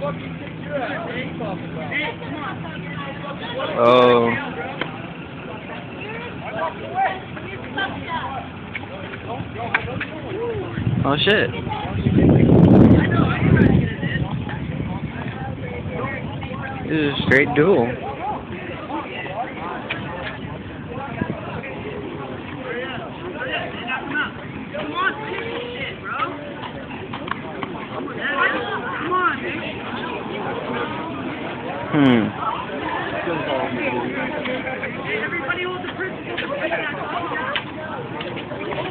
Oh. Oh shit. This is a straight duel. Hmm.